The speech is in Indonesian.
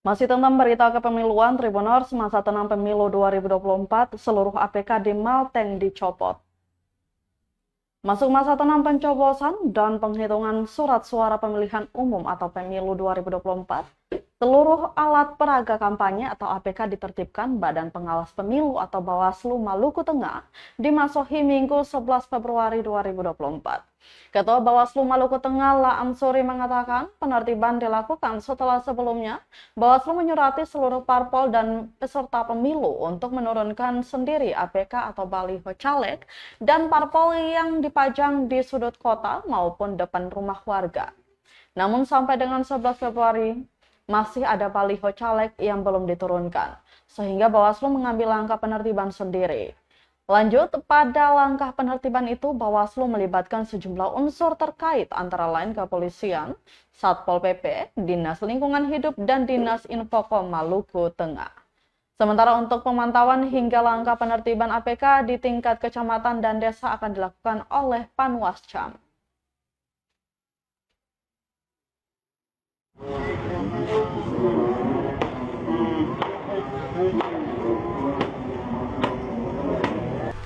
Masih tentang berita kepemiluan Tribuners masa tenang pemilu 2024, seluruh APK di Malteng dicopot. Masuk masa tenang pencoblosan dan penghitungan surat suara pemilihan umum atau pemilu 2024, seluruh alat peraga kampanye atau APK ditertibkan Badan Pengawas Pemilu atau Bawaslu Maluku Tengah di Masohi Minggu 11 Februari 2024. Ketua Bawaslu Maluku Tengah La mengatakan penertiban dilakukan setelah sebelumnya Bawaslu menyurati seluruh parpol dan peserta pemilu untuk menurunkan sendiri APK atau baliho caleg dan parpol yang dipajang di sudut kota maupun depan rumah warga. Namun sampai dengan 11 Februari masih ada baliho caleg yang belum diturunkan, sehingga Bawaslu mengambil langkah penertiban sendiri. Lanjut, pada langkah penertiban itu Bawaslu melibatkan sejumlah unsur terkait antara lain kepolisian, Satpol PP, Dinas Lingkungan Hidup, dan Dinas Infokom Maluku Tengah. Sementara untuk pemantauan hingga langkah penertiban APK di tingkat kecamatan dan desa akan dilakukan oleh Panwascam.